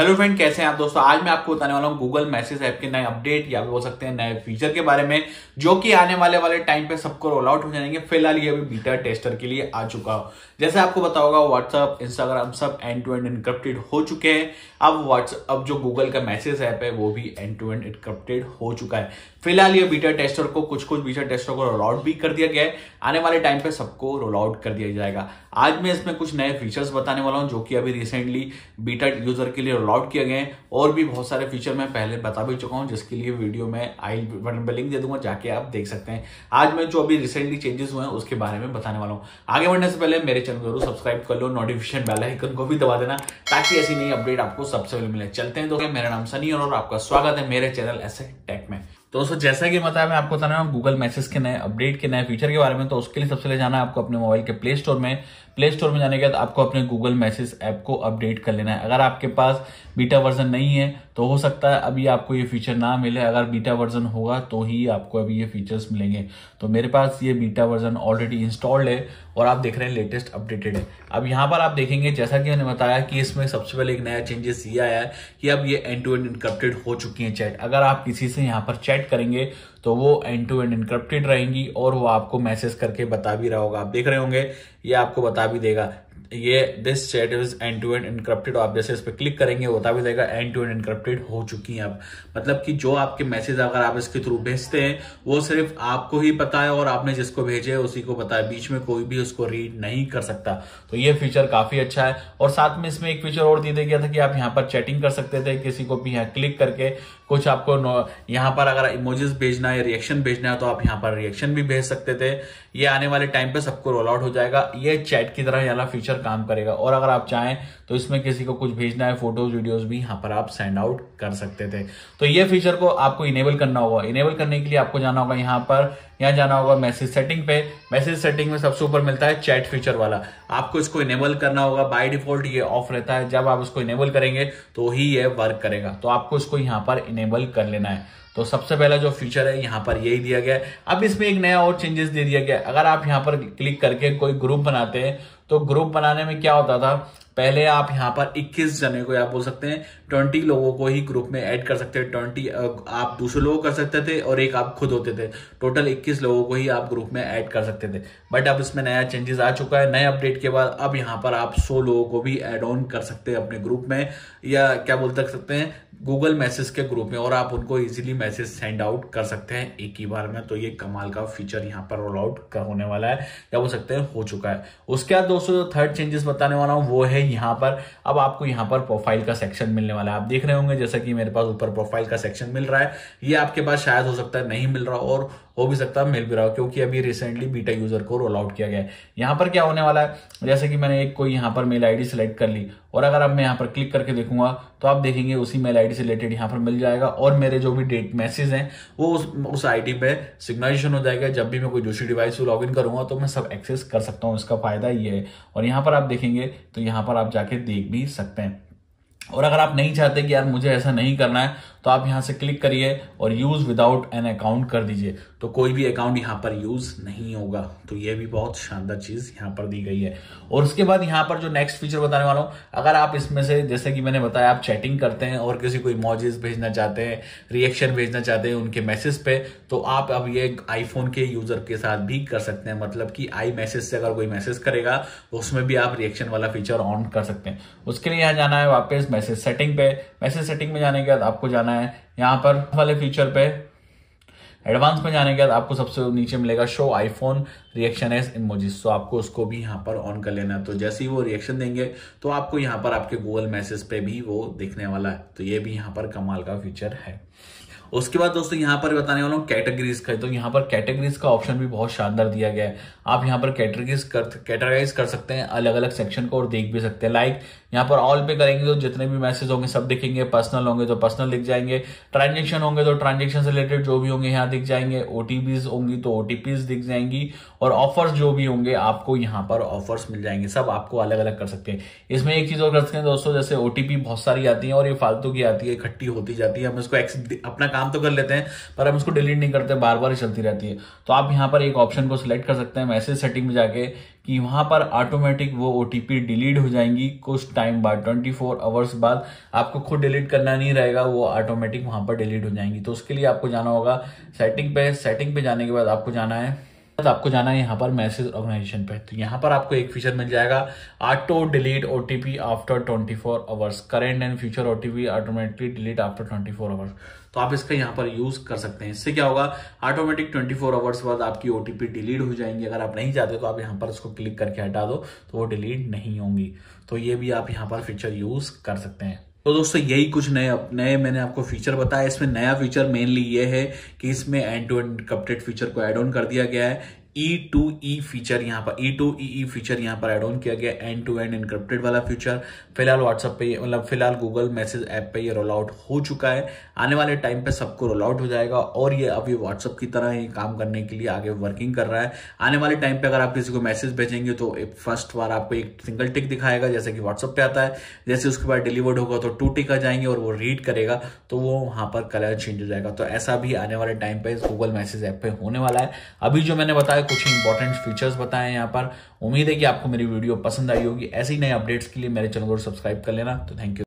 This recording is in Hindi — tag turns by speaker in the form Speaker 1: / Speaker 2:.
Speaker 1: हेलो फ्रेंड, कैसे हैं आप दोस्तों? आज मैं आपको बताने वाला हूँ गूगल मैसेज ऐप के नए अपडेट या बोल सकते हैं नए फीचर के बारे में, जो कि आने वाले वाले टाइम पे सबको रोल आउट हो जाएँगे। फ़िलहाल ये अभी बीटा टेस्टर के लिए आ चुका हो। जैसे आपको पता होगा व्हाट्सअप इंस्टाग्राम सब एंड टू एंड इनक्रप्टेड हो चुके हैं। अब व्हाट्सअप जो गूगल का मैसेज ऐप है, वो भी एंड टू एंड इनक्रप्टेड हो चुका है। फ़िलहाल ये बीटा टेस्टर को, कुछ कुछ बीटा टेस्टर को रोल आउट भी कर दिया गया है। आने वाले टाइम पे सबको रोल आउट कर दिया जाएगा। आज मैं इसमें कुछ नए फीचर्स बताने वाला हूँ, जो कि अभी रिसेंटली बीटा यूज़र के लिए रोल आउट किए गए हैं। और भी बहुत सारे फीचर मैं पहले बता भी चुका हूँ, जिसके लिए वीडियो में आई बटन पर लिंक दे दूँगा, जाके आप देख सकते हैं। आज मैं जो अभी रिसेंटली चेंजेस हुए हैं, उसके बारे में बताने वाला हूँ। आगे बढ़ने से पहले मेरे चैनल ज़रूर सब्सक्राइब कर लो नोटिफिकेशन बेल आइकन को भी दबा देना, ताकि ऐसी नई अपडेट आपको सबसे पहले मिले। चलते हैं तो मेरा नाम सनी और आपका स्वागत है मेरे चैनल ऐसे टेक में। तो दोस्तों, जैसा कि बताया, मैं आपको बता रहा हूँ गूगल मैसेज के नए अपडेट के नए फीचर के बारे में तो उसके लिए सबसे पहले जाना है आपको अपने मोबाइल के प्ले स्टोर में। प्ले स्टोर में जाने के बाद आपको अपने गूगल मैसेज ऐप को अपडेट कर लेना है। अगर आपके पास बीटा वर्जन नहीं है तो हो सकता है अभी आपको ये फीचर ना मिले। अगर बीटा वर्जन होगा तो ही आपको अभी ये फीचर्स मिलेंगे। तो मेरे पास ये बीटा वर्जन ऑलरेडी इंस्टॉल्ड है और आप देख रहे हैं लेटेस्ट अपडेटेड है। अब यहाँ पर आप देखेंगे, जैसा कि मैंने बताया कि इसमें सबसे पहले एक नया चेंजेस ये आया है कि अब ये एंड टू एंड इनक्रप्टेड हो चुकी है चैट अगर आप किसी से यहाँ पर चैट करेंगे तो वो एंड टू एंड इनक्रप्टेड रहेंगी और वो आपको मैसेज करके बता भी रहा होगा। आप देख रहे होंगे, ये आपको बता भी देगा। ये this chat is end to end encrypted आप जैसे इस पर क्लिक करेंगे बता भी जाएगा एंड टू एंड इनक्रप्टेड हो चुकी हैं अब। मतलब कि जो आपके मैसेज अगर आप इसके थ्रू भेजते हैं, वो सिर्फ़ आपको ही पता है और आपने जिसको भेजे, उसी को पता है। बीच में कोई भी उसको रीड नहीं कर सकता। तो ये फीचर काफ़ी अच्छा है। और साथ में इसमें एक फीचर और दे दिया गया था कि आप यहाँ पर चैटिंग कर सकते थे, किसी को भी यहाँ क्लिक करके। कुछ आपको यहाँ पर अगर इमोजेस भेजना है रिएक्शन भेजना है तो आप यहाँ पर रिएक्शन भी भेज सकते थे। ये आने वाले टाइम पे सबको रोल आउट हो जाएगा। ये चैट की तरह वाला फीचर काम करेगा। और अगर आप चाहें तो इसमें किसी को कुछ भेजना है फ़ोटोज़ वीडियोज़ भी यहाँ पर आप सेंड आउट कर सकते थे। तो ये फीचर को आपको इनेबल करना होगा। इनेबल करने के लिए आपको जाना होगा यहाँ पर यहाँ जाना होगा मैसेज सेटिंग पे। मैसेज सेटिंग में सबसे ऊपर मिलता है चैट फीचर वाला। आपको इसको इनेबल करना होगा। बाय डिफ़ॉल्ट ये ऑफ़ रहता है। जब आप इसको इनेबल करेंगे तो ही ये वर्क करेगा। तो आपको इसको यहाँ पर इनेबल कर लेना है। तो सबसे पहला जो फीचर है, यहाँ पर यही दिया गया है। अब इसमें एक नया और चेंजेस दे दिया गया अगर आप यहाँ पर क्लिक करके कोई ग्रुप बनाते हैं तो ग्रुप बनाने में क्या होता था? पहले आप यहाँ पर 21 जने को आप बोल सकते हैं 20 लोगों को ही ग्रुप में ऐड कर सकते हैं। 20 आप दूसरे लोग कर सकते थे और एक आप खुद होते थे। टोटल 21 लोगों को ही आप ग्रुप में ऐड कर सकते थे। बट अब इसमें नया चेंजेस आ चुका है। नए अपडेट के बाद अब यहाँ पर आप 100 लोगों को भी एड ऑन कर सकते हैं अपने ग्रुप में। या क्या बोल सकते हैं? गूगल मैसेज के ग्रुप में, और आप उनको इजीली मैसेज सेंड आउट कर सकते हैं एक ही बार में। तो ये कमाल का फीचर यहाँ पर रोल आउट होने वाला है। या बोल सकते हैं? हो चुका है। उसके बाद दोस्तों थर्ड चेंजेस बताने वाला हूँ, वो है यहाँ पर, अब आपको यहाँ पर प्रोफ़ाइल का सेक्शन मिलने वाला है। आप देख रहे होंगे, जैसा कि मेरे पास ऊपर प्रोफ़ाइल का सेक्शन मिल रहा है। ये आपके पास शायद हो सकता है नहीं मिल रहा और हो भी सकता है, मिल भी रहा हो, क्योंकि अभी रिसेंटली बीटा यूज़र को रोल आउट किया गया है। यहाँ पर क्या होने वाला है? जैसे कि मैंने एक कोई यहाँ पर मेल आईडी सिलेक्ट कर ली, और अगर अब मैं यहाँ पर क्लिक करके देखूँगा तो आप देखेंगे उसी मेल आईडी से रिलेटेड यहाँ पर मिल जाएगा, और मेरे जो भी डेट मैसेज हैं, वो उस उस आईडी पे सिग्नलाइजेशन हो जाएगा। जब भी मैं कोई दूसरी डिवाइस को लॉग इन करूँगा तो मैं सब एक्सेस कर सकता हूँ। इसका फ़ायदा ये है। और यहाँ पर आप देखेंगे तो यहाँ पर आप जाके देख भी सकते हैं। और अगर आप नहीं चाहते कि यार मुझे ऐसा नहीं करना है तो आप यहाँ से क्लिक करिए और यूज़ विदाउट एन अकाउंट कर दीजिए। तो कोई भी अकाउंट यहाँ पर यूज़ नहीं होगा। तो ये भी बहुत शानदार चीज़ यहाँ पर दी गई है। और उसके बाद यहाँ पर जो नेक्स्ट फीचर बताने वाला हूँ, अगर आप इसमें से, जैसे कि मैंने बताया, आप चैटिंग करते हैं और किसी को इमोजेस भेजना चाहते हैं रिएक्शन भेजना चाहते हैं उनके मैसेज पे तो आप अब ये आईफोन के यूज़र के साथ भी कर सकते हैं। मतलब कि आई मैसेज से अगर कोई मैसेज करेगा तो उसमें भी आप रिएक्शन वाला फीचर ऑन कर सकते हैं। उसके लिए यहाँ जाना है वापस मैसेज सेटिंग पे। मैसेज सेटिंग में जाने के बाद आपको जाना है। यहाँ पर वाले फीचर पे एडवांस में जाने के बाद आपको सबसे नीचे मिलेगा show iPhone reaction as emojis तो आपको उसको भी यहाँ पर ऑन कर लेना है। तो जैसे ही वो रिएक्शन देंगे तो आपको यहाँ पर आपके गूगल मैसेज पे भी वो दिखने वाला है। तो ये भी यहाँ पर कमाल का फीचर है। उसके बाद दोस्तों यहाँ पर बताने वाला हूँ कैटेगरीज का। तो यहाँ पर कैटेगरीज का ऑप्शन भी बहुत शानदार दिया गया है। आप यहाँ पर कैटेगरीज कर कैटेगराइज कर सकते हैं अलग अलग सेक्शन को और देख भी सकते हैं। लाइक यहाँ पर ऑल पे करेंगे तो जितने भी मैसेज होंगे सब दिखेंगे पर्सनल होंगे तो पर्सनल दिख जाएँगे। ट्रांजेक्शन होंगे तो ट्रांजेक्शन से रिलेटेड जो भी होंगे यहाँ दिख जाएँगे। ओटीपीज होंगी तो ओटीपीज दिख जाएँगी। और ऑफर्स जो भी होंगे आपको यहाँ पर ऑफर्स मिल जाएँगे। सब आपको अलग अलग कर सकते हैं। इसमें एक चीज़ और कर सकते हैं दोस्तों, जैसे ओटीपी बहुत सारी आती है और ये फालतू की आती है, इकट्ठी होती जाती है। हम इसको अपना काम तो कर लेते हैं, पर हम उसको डिलीट नहीं करते बार बार ही चलती रहती है। तो आप यहाँ पर एक ऑप्शन को सिलेक्ट कर सकते हैं मैसेज सेटिंग में जाके कि वहाँ पर ऑटोमेटिक वो ओटीपी डिलीट हो जाएँगी कुछ टाइम बाद 24 फोर आवर्स बाद। आपको खुद डिलीट करना नहीं रहेगा, वो ऑटोमेटिक वहाँ पर डिलीट हो जाएँगी। तो उसके लिए आपको जाना होगा सेटिंग पे सेटिंग पे जाने के बाद आपको जाना है। तो आपको जाना है यहाँ पर मैसेज ऑर्गेनाइजेशन पे। तो यहाँ पर आपको एक फीचर मिल जाएगा auto delete OTP after 24 four hours current and future OTP automatically delete after 24 four hours तो आप इसका यहाँ पर यूज़ कर सकते हैं। इससे क्या होगा ऑटोमेटिक 24 फोर आवर्स बाद आपकी ओटीपी डिलीट हो जाएँगी। अगर आप नहीं चाहते तो आप यहाँ पर उसको क्लिक करके हटा दो तो वो डिलीट नहीं होंगी। तो ये भी आप यहाँ पर फीचर यूज़ कर सकते हैं। तो दोस्तों, यही कुछ नए नए मैंने आपको फीचर बताया इसमें नया फीचर मेनली ये है कि इसमें एंड टू एंड कपडेट फीचर को एड ऑन कर दिया गया है। ई टू ई फीचर यहाँ पर ई टू ई फीचर यहाँ पर एड ऑन किया गया एंड टू एंड इनक्रिप्टेड वाला फीचर फ़िलहाल व्हाट्सएप पे मतलब फ़िलहाल गूगल मैसेज ऐप पे ये रोल आउट हो चुका है। आने वाले टाइम पे सबको रोल आउट हो जाएगा और ये अभी व्हाट्सएप की तरह ही काम करने के लिए आगे वर्किंग कर रहा है। आने वाले टाइम पे अगर आप किसी को मैसेज भेजेंगे तो फ़र्स्ट बार आपको एक सिंगल टिक दिखाएगा, जैसे कि व्हाट्सएप पे आता है। जैसे उसके बाद डिलीवर्ड होगा तो टू टिक आ जाएँगे और वो रीड करेगा तो वो वहाँ पर कलर चेंज हो जाएगा। तो ऐसा भी आने वाले टाइम पे गूगल मैसेज ऐप पे होने वाला है। अभी जो मैंने बताया कुछ इंपॉर्टेंट फीचर्स बताए यहाँ पर। उम्मीद है कि आपको मेरी वीडियो पसंद आई होगी। ऐसी नए अपडेट्स के लिए मेरे चैनल को सब्सक्राइब कर लेना। तो थैंक यू